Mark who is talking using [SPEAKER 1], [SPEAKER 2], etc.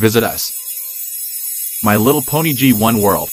[SPEAKER 1] Visit us. My Little Pony G1 World.